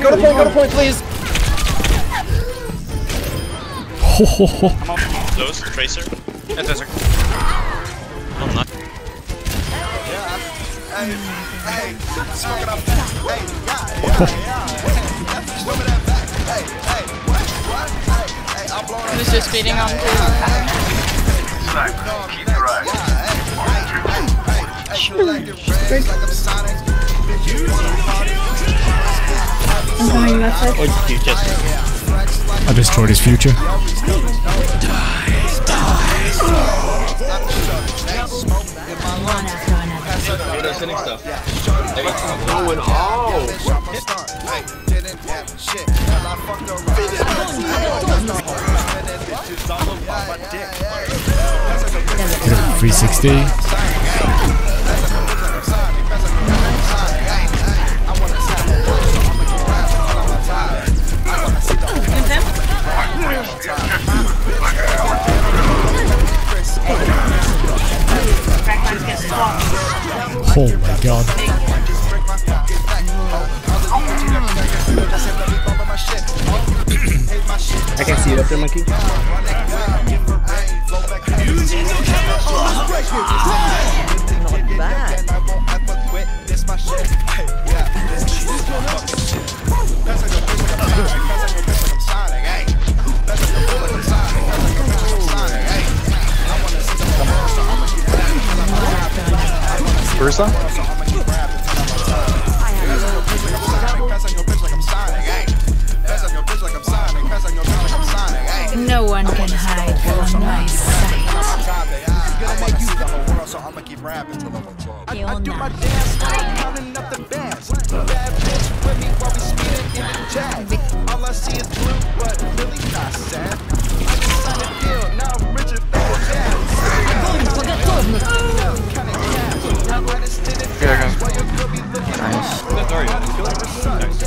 Go to point, go to point, please! Ho ho ho. I'm off those, Tracer. And Desert. I'm not. Hey, hey, smoking up. Hey, yeah, yeah, yeah. Swimming back. Hey, hey, I'm. Who's just beating on? Sniper, keep your eyes. message? I destroyed his future. 360. Oh my god. I can see it up there, monkey. versa.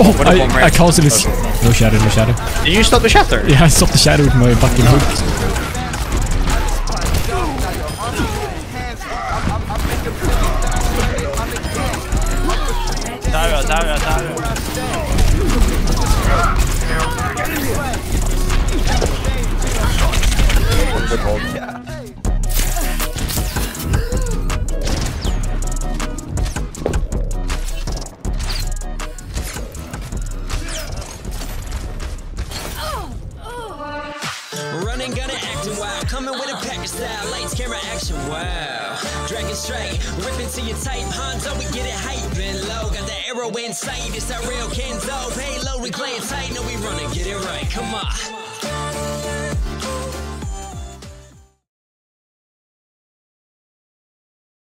Oh, what I, I casted his... No shadow, no shadow. Did you stop the shatter? Yeah, I stopped the shatter with my fucking hook. Yeah. Running, gunning, acting wild. Coming with a package style. Lights, camera, action, wow. Dragon straight, ripping to your type. Hanzo, we get it hyping low. Got the arrow in sight. It's a real Kenzo. Payload, we playing tight. No, we running, get it right. Come on.